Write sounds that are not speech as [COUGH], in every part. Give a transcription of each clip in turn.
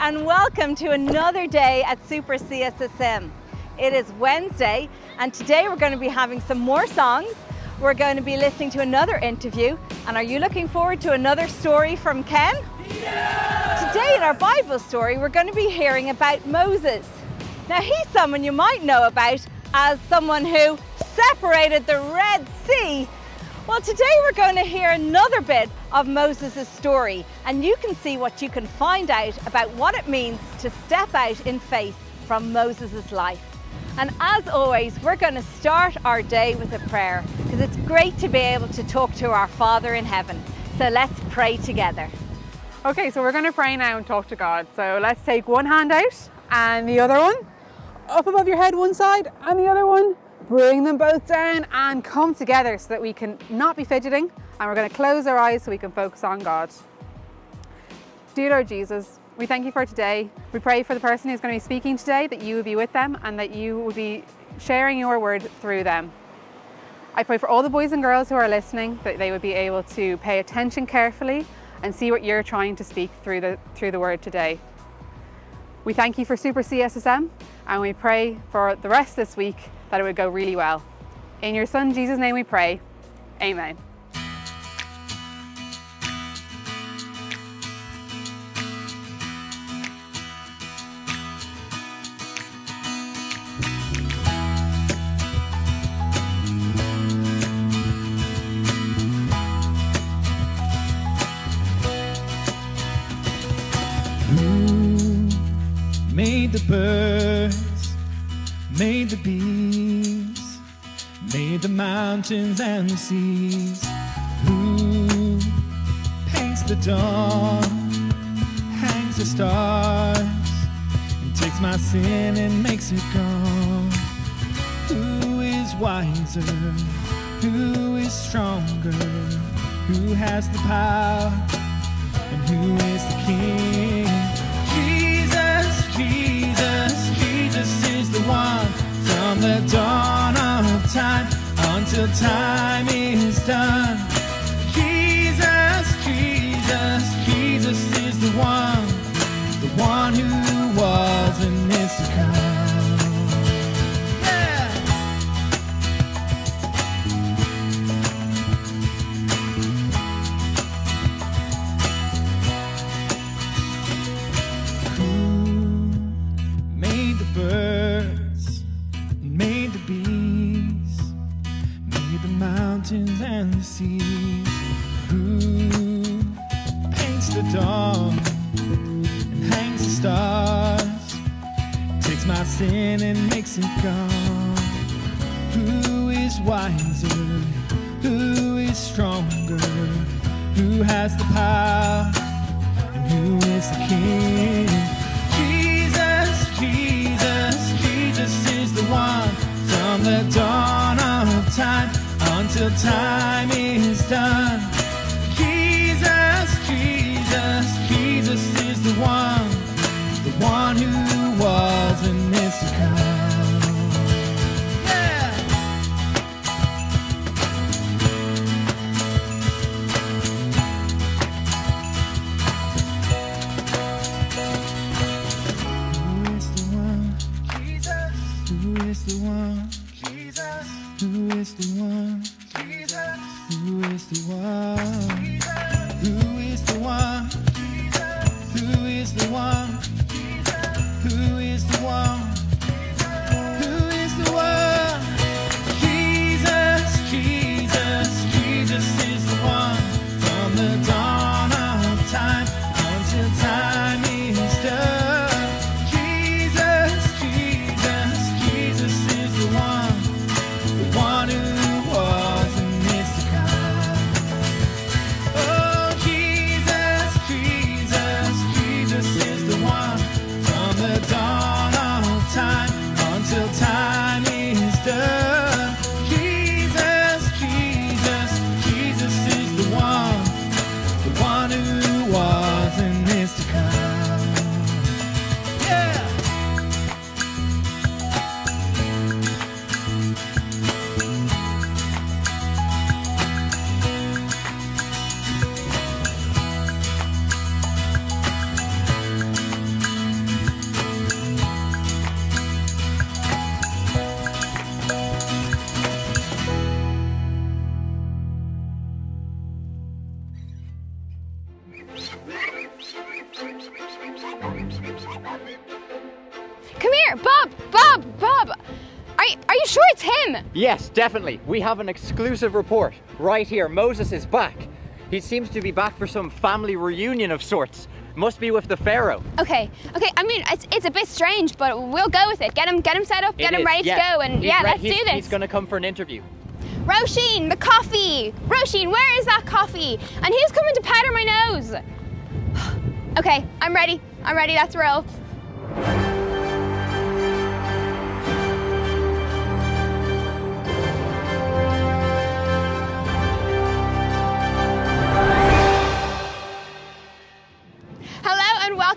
and welcome to another day at Super CSSM. It is Wednesday, and today we're going to be having some more songs. We're going to be listening to another interview, and are you looking forward to another story from Ken? Yeah! Today in our Bible story, we're going to be hearing about Moses. Now, he's someone you might know about as someone who separated the Red Sea well, today we're going to hear another bit of Moses' story, and you can see what you can find out about what it means to step out in faith from Moses' life. And as always, we're going to start our day with a prayer because it's great to be able to talk to our Father in heaven. So let's pray together. Okay, so we're going to pray now and talk to God. So let's take one hand out and the other one up above your head, one side, and the other one Bring them both down and come together so that we can not be fidgeting and we're going to close our eyes so we can focus on God. Dear Lord Jesus, we thank you for today. We pray for the person who's going to be speaking today that you would be with them and that you would be sharing your word through them. I pray for all the boys and girls who are listening that they would be able to pay attention carefully and see what you're trying to speak through the, through the word today. We thank you for Super CSSM and we pray for the rest this week that it would go really well. In your son Jesus' name we pray. Amen. Who paints the dawn, hangs the stars, and takes my sin and makes it gone? Who is wiser? Who is stronger? Who has the power? And who is the king? Jesus, Jesus Jesus is the one from the dawn until time is done. Time until time Who Bob! Bob! Bob! Are, you- are you sure it's him? Yes, definitely. We have an exclusive report right here. Moses is back. He seems to be back for some family reunion of sorts. Must be with the Pharaoh. Okay, okay. I mean, it's, it's a bit strange, but we'll go with it. Get him, get him set up, get It him is, ready yeah. to go, and He's yeah, let's do this. He's going to come for an interview. Roisin, the coffee! Roisin, where is that coffee? And who's coming to powder my nose? [SIGHS] okay, I'm ready. I'm ready. Let's roll.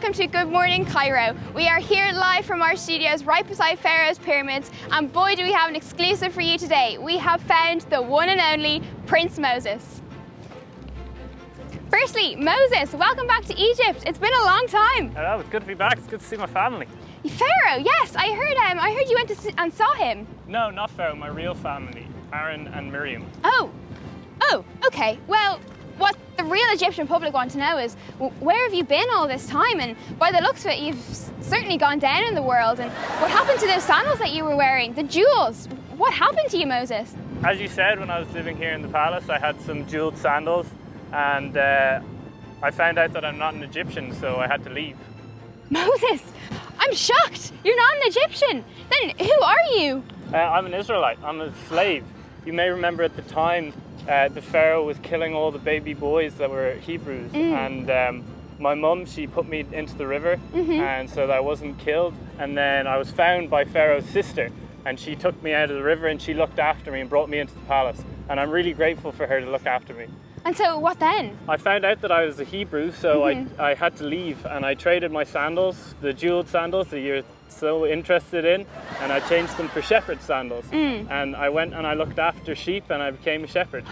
Welcome to Good Morning Cairo. We are here live from our studios right beside Pharaoh's pyramids, and boy, do we have an exclusive for you today. We have found the one and only Prince Moses. Firstly, Moses, welcome back to Egypt. It's been a long time. Hello, it's good to be back. It's good to see my family. Pharaoh, yes, I heard him. I heard you went to see, and saw him. No, not Pharaoh, my real family, Aaron and Miriam. Oh, oh, okay. Well, what the real Egyptian public want to know is where have you been all this time? And by the looks of it, you've certainly gone down in the world. And what happened to those sandals that you were wearing? The jewels? What happened to you, Moses? As you said, when I was living here in the palace, I had some jeweled sandals, and uh, I found out that I'm not an Egyptian, so I had to leave. [LAUGHS] Moses, I'm shocked. You're not an Egyptian. Then who are you? Uh, I'm an Israelite. I'm a slave. You may remember at the time uh, the Pharaoh was killing all the baby boys that were Hebrews, and um, my mum she put me into the river, and so that I wasn't killed. And then I was found by Pharaoh's sister, and she took me out of the river and she looked after me and brought me into the palace. And I'm really grateful for her to look after me. And so what then? I found out that I was a Hebrew, so I, I had to leave and I traded my sandals, the jeweled sandals that you're so interested in, and I changed them for shepherd sandals. And I went and I looked after sheep and I became a shepherd.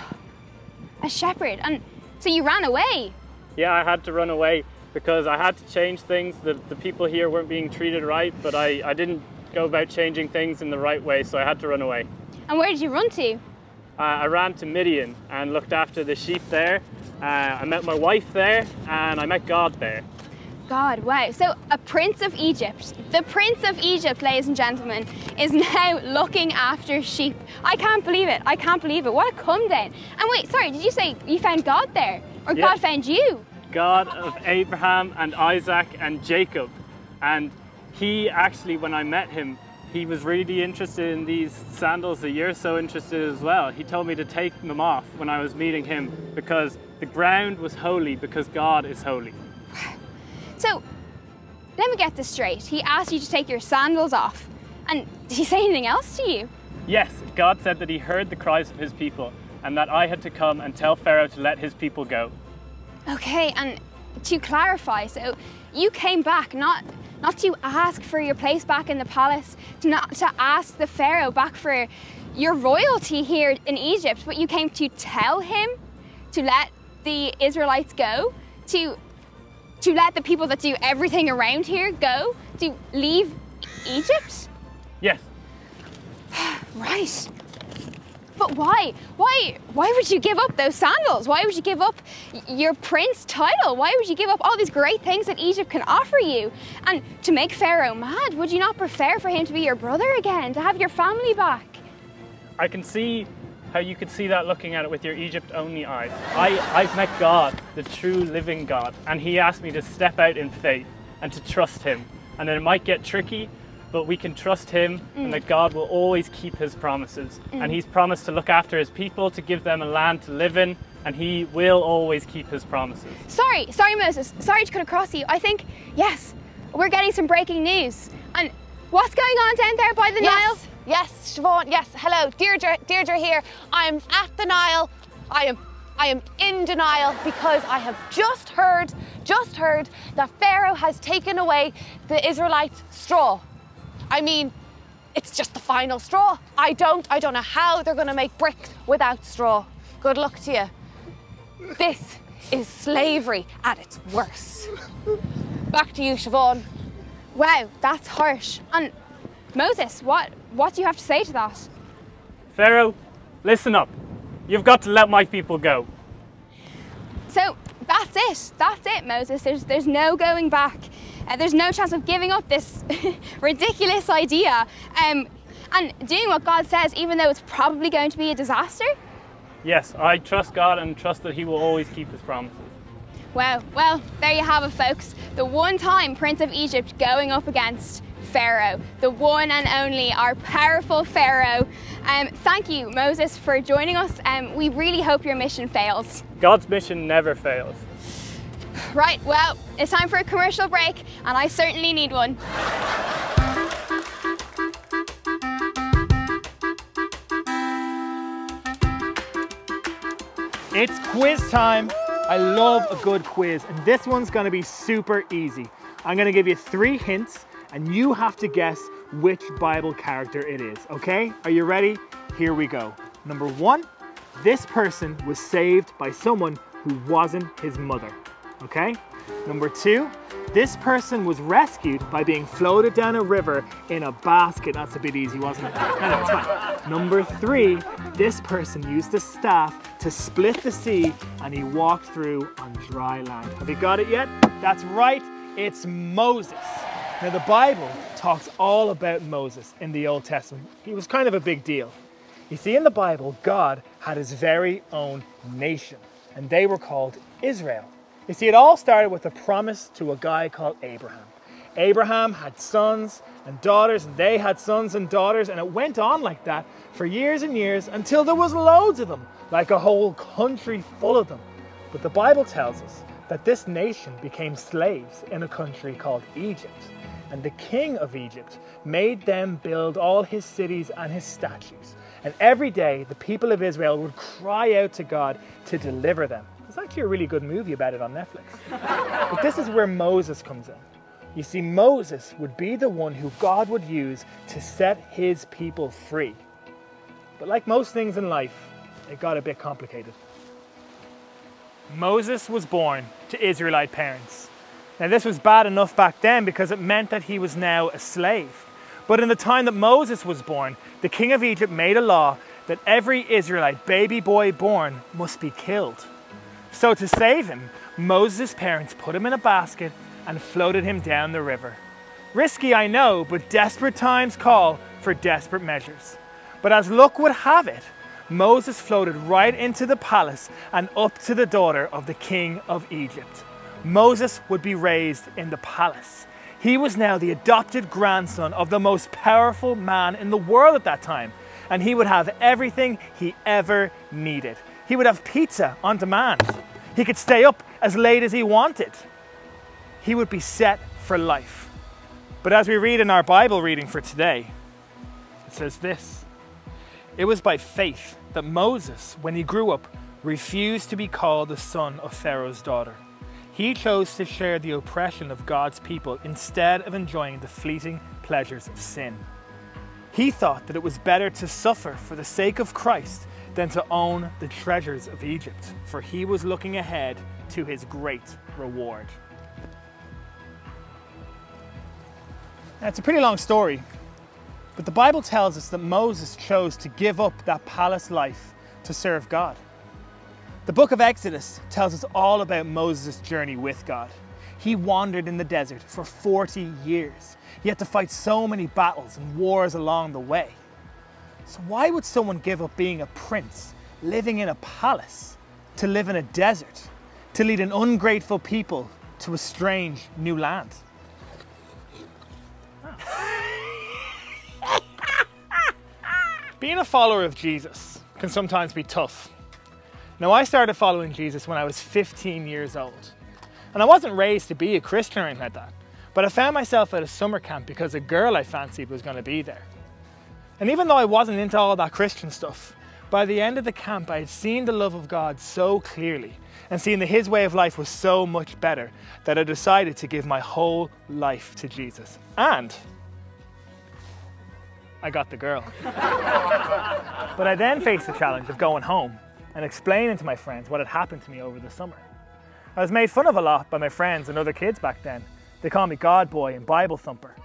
A shepherd. And so you ran away. Yeah, I had to run away because I had to change things. The, the people here weren't being treated right, but I, I didn't go about changing things in the right way, so I had to run away. And where did you run to? Uh, I ran to Midian and looked after the sheep there. Uh, I met my wife there and I met God there. God, wow. So a prince of Egypt, the prince of Egypt, ladies and gentlemen, is [LAUGHS] now looking after sheep. I can't believe it. I can't believe it. What a come down. And wait, sorry, did you say you found God there? Or. God found you? God of Abraham and Isaac and Jacob. And he actually, when I met him, he was really interested in these sandals that you're so interested in as well. He told me to take them off when I was meeting him because the ground was holy because God is holy. So let me get this straight. He asked you to take your sandals off. And did he say anything else to you? Yes, God said that he heard the cries of his people and that I had to come and tell Pharaoh to let his people go. Okay, and to clarify, so you came back not not to ask for your place back in the palace, to not to ask the pharaoh back for your royalty here in Egypt, but you came to tell him to let the Israelites go, to to let the people that do everything around here go, to leave Egypt? Yes, [SIGHS] Right. But why? Why? Why would you give up those sandals? Why would you give up your prince title? Why would you give up all these great things that Egypt can offer you? And to make Pharaoh mad, would you not prefer for him to be your brother again, to have your family back? I can see how you could see that looking at it with your Egypt only eyes. I, I've met God, the true living God, and He asked me to step out in faith and to trust Him. And then it might get tricky, but we can trust Him and mm. that God will always keep His promises. And mm. He's promised to look after His people, to give them a land to live in, and He will always keep His promises. Sorry, sorry, Moses. Sorry to cut across you. I think yes, we're getting some breaking news. And what's going on down there by the Nile? Yes, Siobhan, yes. Hello, Deirdre, Deirdre here. I'm at the Nile. I am I am in denial because I have just heard, just heard that Pharaoh has taken away the Israelites' straw. I mean, it's just the final straw. I don't I don't know how they're gonna make bricks without straw. Good luck to you. This is slavery at its worst. Back to you, Siobhan. Wow, that's harsh. And Moses, what what do you have to say to that? Pharaoh, listen up. You've got to let my people go. So that's it. That's it, Moses. There's there's no going back. Uh, there's no chance of giving up this [LAUGHS] ridiculous idea um, and doing what God says, even though it's probably going to be a disaster. Yes, I trust God and trust that He will always keep His promises. Well, well, there you have it, folks. The one time Prince of Egypt going up against Pharaoh, the one and only, our powerful Pharaoh. Um, thank you, Moses, for joining us. Um, we really hope your mission fails. God's mission never fails. Right, well, it's time for a commercial break, and I certainly need one. It's quiz time. I love a good quiz, and this one's gonna be super easy. I'm gonna give you three hints, and you have to guess which Bible character it is, okay? Are you ready? Here we go. Number one, this person was saved by someone who wasn't his mother, okay? Number two, this person was rescued by being floated down a river in a basket. That's a bit easy, wasn't it? No, no, it's fine. Number three, this person used a staff to split the sea and he walked through on dry land. Have you got it yet? That's right, it's Moses. Now, the Bible talks all about Moses in the Old Testament. He was kind of a big deal. You see, in the Bible, God had his very own nation, and they were called Israel. You see, it all started with a promise to a guy called Abraham. Abraham had sons and daughters, and they had sons and daughters, and it went on like that for years and years until there was loads of them, like a whole country full of them. But the Bible tells us that this nation became slaves in a country called Egypt, and the king of Egypt made them build all his cities and his statues. And every day, the people of Israel would cry out to God to deliver them. There's actually a really good movie about it on Netflix. [LAUGHS] but this is where Moses comes in. You see, Moses would be the one who God would use to set his people free. But like most things in life, it got a bit complicated. Moses was born to Israelite parents. Now, this was bad enough back then because it meant that he was now a slave. But in the time that Moses was born, the king of Egypt made a law that every Israelite baby boy born must be killed. So, to save him, Moses' parents put him in a basket and floated him down the river. Risky, I know, but desperate times call for desperate measures. But as luck would have it, Moses floated right into the palace and up to the daughter of the king of Egypt. Moses would be raised in the palace. He was now the adopted grandson of the most powerful man in the world at that time, and he would have everything he ever needed. He would have pizza on demand. He could stay up as late as he wanted. He would be set for life. But as we read in our Bible reading for today, it says this It was by faith that Moses, when he grew up, refused to be called the son of Pharaoh's daughter. He chose to share the oppression of God's people instead of enjoying the fleeting pleasures of sin. He thought that it was better to suffer for the sake of Christ than to own the treasures of Egypt, for he was looking ahead to his great reward. Now, it's a pretty long story, but the Bible tells us that Moses chose to give up that palace life to serve God. The book of Exodus tells us all about Moses' journey with God. He wandered in the desert for 40 years. He had to fight so many battles and wars along the way. So, why would someone give up being a prince, living in a palace, to live in a desert, to lead an ungrateful people to a strange new land? [LAUGHS] Being a follower of Jesus can sometimes be tough. Now, I started following Jesus when I was 15 years old. And I wasn't raised to be a Christian or anything like that. But I found myself at a summer camp because a girl I fancied was going to be there. And even though I wasn't into all that Christian stuff, by the end of the camp I had seen the love of God so clearly and seen that His way of life was so much better that I decided to give my whole life to Jesus. And I got the girl. [LAUGHS] but I then faced the challenge of going home and explaining to my friends what had happened to me over the summer. I was made fun of a lot by my friends and other kids back then. They called me God Boy and Bible Thumper.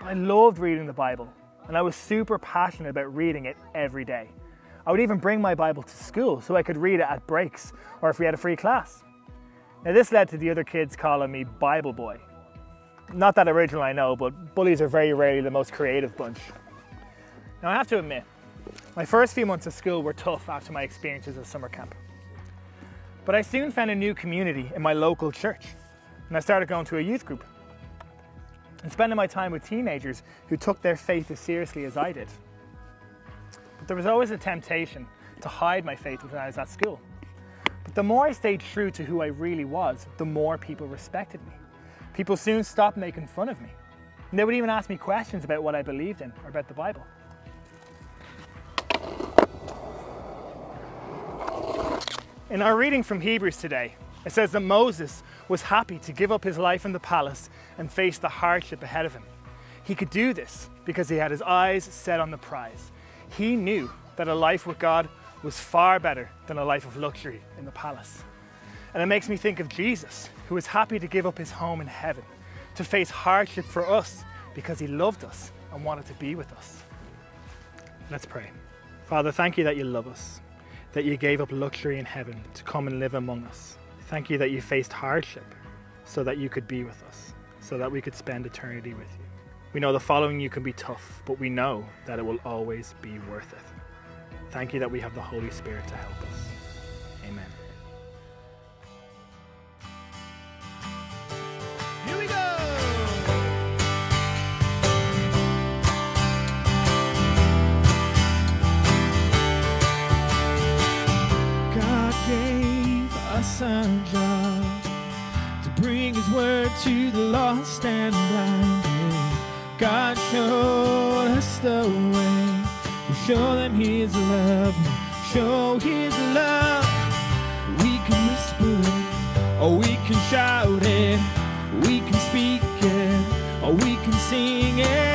But I loved reading the Bible, and I was super passionate about reading it every day. I would even bring my Bible to school so I could read it at breaks or if we had a free class. Now, this led to the other kids calling me Bible Boy. Not that original, I know, but bullies are very rarely the most creative bunch. Now, I have to admit, my first few months of school were tough after my experiences at summer camp. But I soon found a new community in my local church, and I started going to a youth group and spending my time with teenagers who took their faith as seriously as I did. But there was always a temptation to hide my faith when I was at school. But the more I stayed true to who I really was, the more people respected me. People soon stopped making fun of me. And they would even ask me questions about what I believed in or about the Bible. In our reading from Hebrews today, it says that Moses was happy to give up his life in the palace and face the hardship ahead of him. He could do this because he had his eyes set on the prize. He knew that a life with God was far better than a life of luxury in the palace. And it makes me think of Jesus, who was happy to give up his home in heaven, to face hardship for us because he loved us and wanted to be with us. Let's pray. Father, thank you that you love us, that you gave up luxury in heaven to come and live among us. Thank you that you faced hardship so that you could be with us, so that we could spend eternity with you. We know the following you can be tough, but we know that it will always be worth it. Thank you that we have the Holy Spirit to help us. To the lost and blinded. God showed us the way. We show them His love. We show His love. We can whisper it, or we can shout it. We can speak it, or we can sing it.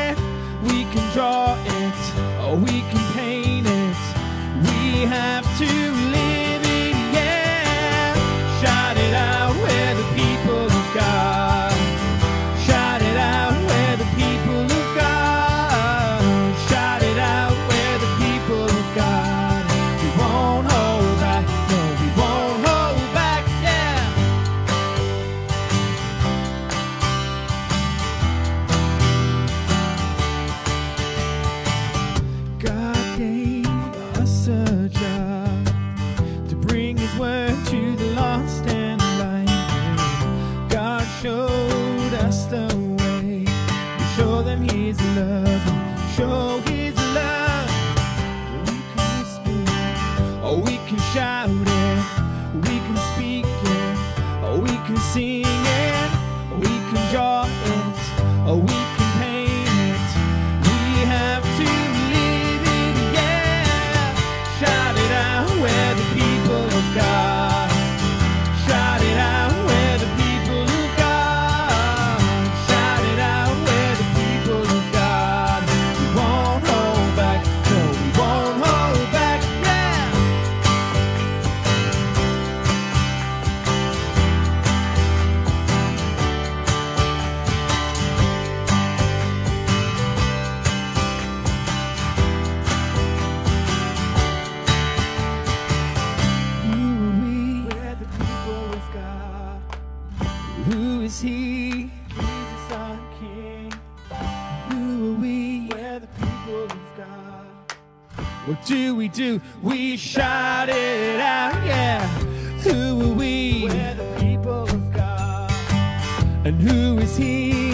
And who is He?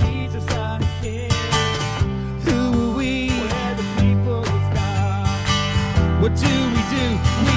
Jesus our King. Who are we? We're the people of God. What do we do? We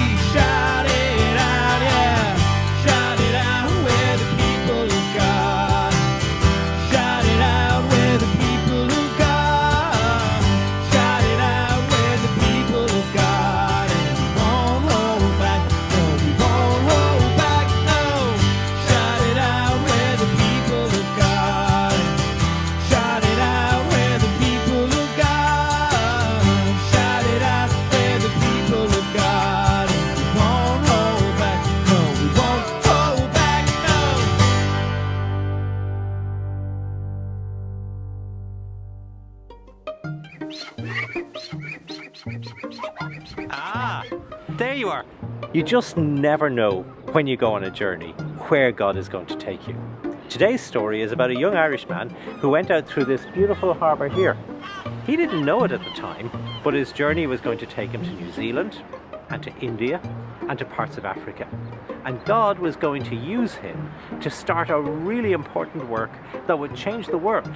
just never know when you go on a journey where God is going to take you. Today's story is about a young Irishman who went out through this beautiful harbour here. He didn't know it at the time, but his journey was going to take him to New Zealand and to India and to parts of Africa. And God was going to use him to start a really important work that would change the world.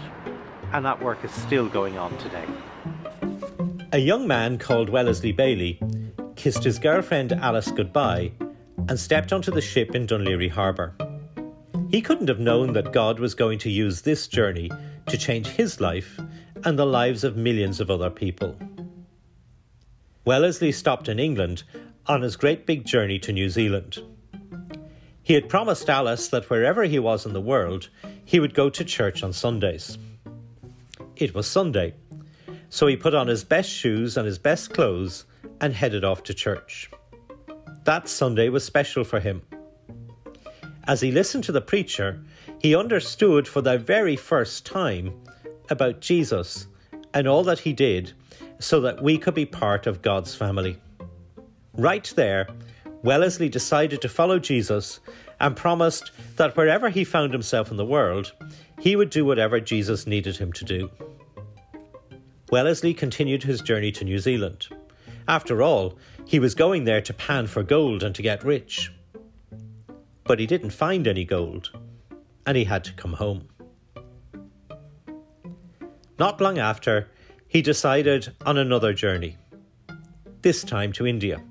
And that work is still going on today. A young man called Wellesley Bailey kissed his girlfriend Alice goodbye and stepped onto the ship in Dún Laoghaire Harbour. He couldn't have known that God was going to use this journey to change his life and the lives of millions of other people. Wellesley stopped in England on his great big journey to New Zealand. He had promised Alice that wherever he was in the world, he would go to church on Sundays. It was Sunday, so he put on his best shoes and his best clothes and headed off to church. That Sunday was special for him. As he listened to the preacher, he understood for the very first time about Jesus and all that he did so that we could be part of God's family. Right there, Wellesley decided to follow Jesus and promised that wherever he found himself in the world, he would do whatever Jesus needed him to do. Wellesley continued his journey to New Zealand. After all, he was going there to pan for gold and to get rich. But he didn't find any gold, and he had to come home. Not long after, he decided on another journey, this time to India.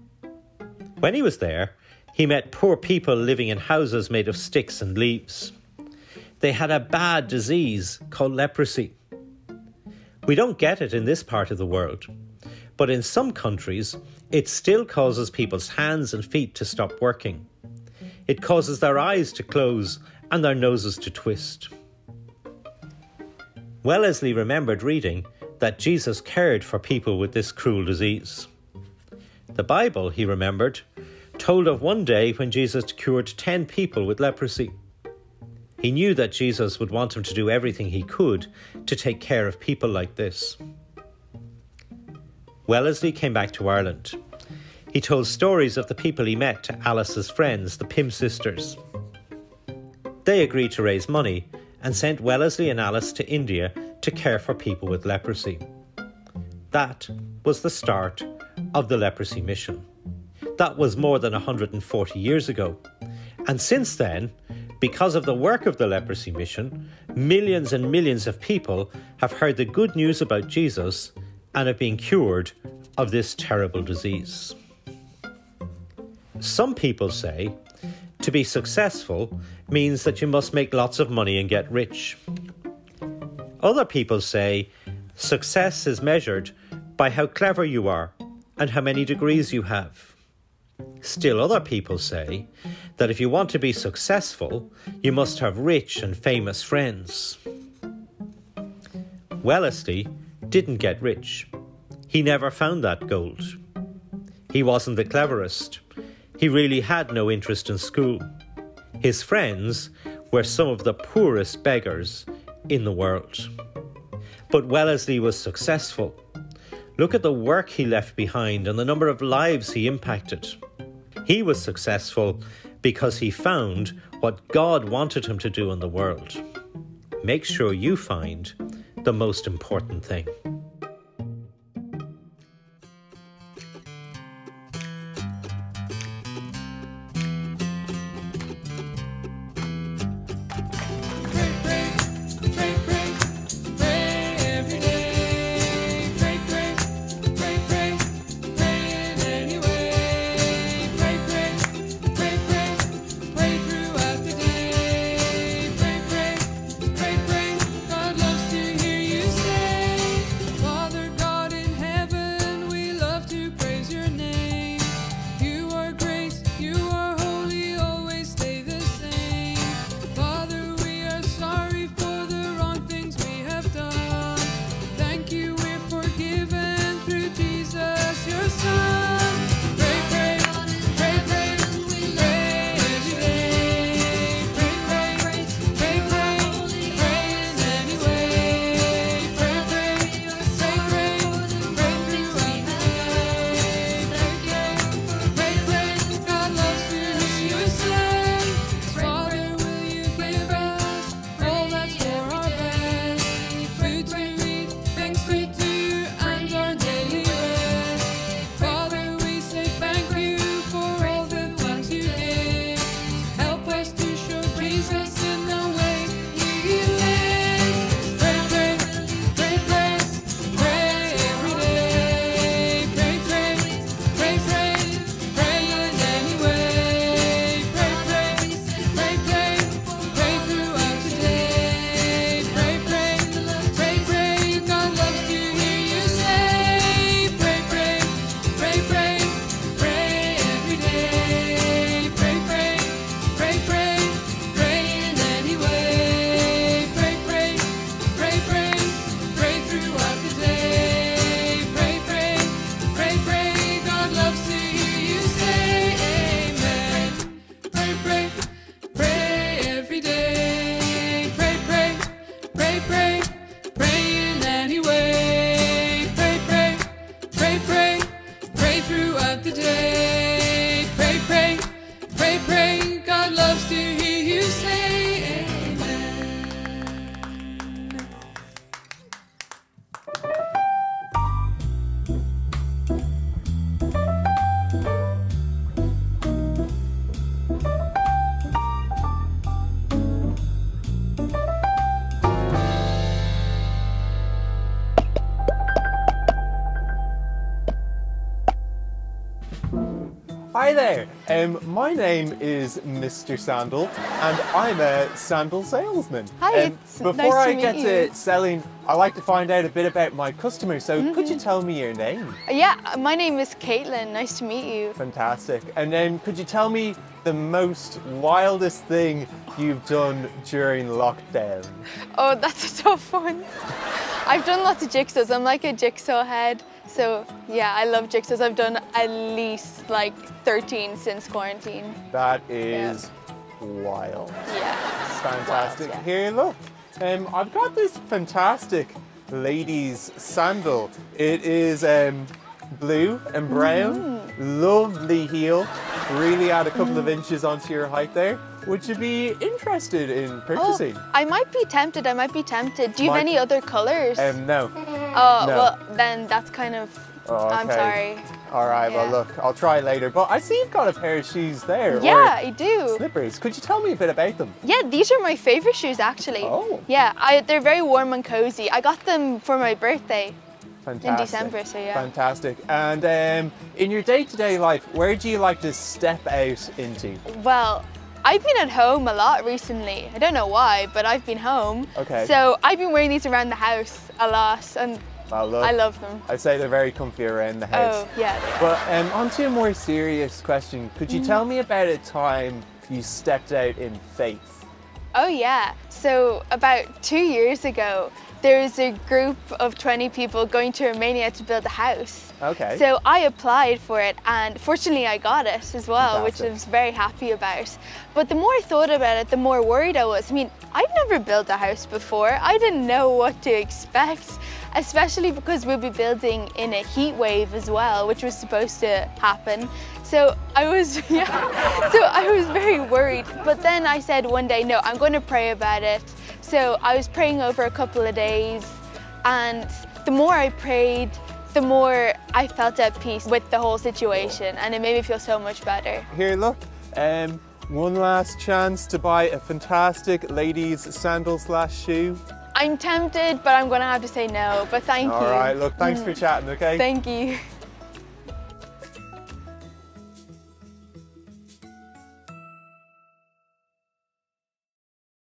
When he was there, he met poor people living in houses made of sticks and leaves. They had a bad disease called leprosy. We don't get it in this part of the world, but in some countries, it still causes people's hands and feet to stop working. It causes their eyes to close and their noses to twist. Wellesley remembered reading that Jesus cared for people with this cruel disease. The Bible, he remembered, told of one day when Jesus cured 10 people with leprosy. He knew that Jesus would want him to do everything he could to take care of people like this. Wellesley came back to Ireland. He told stories of the people he met to Alice's friends, the Pim sisters. They agreed to raise money and sent Wellesley and Alice to India to care for people with leprosy. That was the start of the leprosy mission. That was more than 140 years ago. And since then, because of the work of the leprosy mission, millions and millions of people have heard the good news about Jesus and have been cured of this terrible disease. Some people say to be successful means that you must make lots of money and get rich. Other people say success is measured by how clever you are and how many degrees you have. Still, other people say that if you want to be successful, you must have rich and famous friends. Wellesley didn't get rich. He never found that gold. He wasn't the cleverest. He really had no interest in school. His friends were some of the poorest beggars in the world. But Wellesley was successful. Look at the work he left behind and the number of lives he impacted. He was successful because he found what God wanted him to do in the world. Make sure you find the most important thing. Hi there. Um, my name is Mr. Sandal, and I'm a sandal salesman. Hi, Um, it's before nice to I meet get you. to selling, I like to find out a bit about my customers. So, could Mm-hmm. you tell me your name? Yeah, my name is Caitlin. Nice to meet you. Fantastic. And then, could you tell me the most wildest thing you've done during lockdown? Oh, [LAUGHS] that's a tough one. I've done lots of jigsaws. I'm like a jigsaw head. So yeah, I love jigsaws. I've done at least like 13 since quarantine. That is wild. Yeah. Fantastic. Wild, yeah. Here, look. Um, I've got this fantastic ladies' sandal. It is um, blue and brown. Lovely heel. Really add a couple of inches onto your height there. Would you be interested in purchasing? Oh, I might be tempted. I might be tempted. Do you have Might- any other colors? Um, no. oh, no. well, then that's kind of. Oh, I'm sorry. All right, Yeah. well, look, I'll try later. But I see you've got a pair of shoes there. Yeah, I do. Slippers. Could you tell me a bit about them? Yeah, these are my favorite shoes actually. Oh. Yeah, I, they're very warm and cozy. I got them for my birthday. Fantastic. December, so yeah. Fantastic. And um, in your day-to-day life, where do you like to step out into? Well, I've been at home a lot recently. I don't know why, but I've been home. Okay. So I've been wearing these around the house a lot, and Well, look, I love them. I'd say they're very comfy around the house. Oh, yeah. But um, on to a more serious question. Could you Mhm. tell me about a time you stepped out in faith? Oh yeah. So about two years ago, there was a group of 20 people going to Romania to build a house. Okay. So I applied for it and fortunately I got it as well, which I was very happy about. But the more I thought about it, the more worried I was. I mean, I've never built a house before. I didn't know what to expect, especially because we'll be building in a heat wave as well, which was supposed to happen. So I was, [LAUGHS] yeah, so I was very worried. But then I said one day, no, I'm going to pray about it. So I was praying over a couple of days, and the more I prayed, the more I felt at peace with the whole situation, and it made me feel so much better. Here, look. Um, one last chance to buy a fantastic ladies' sandal slash shoe. I'm tempted, but I'm going to have to say no. But thank All you. All right, look, thanks for Mm. [LAUGHS] chatting, okay? Thank you.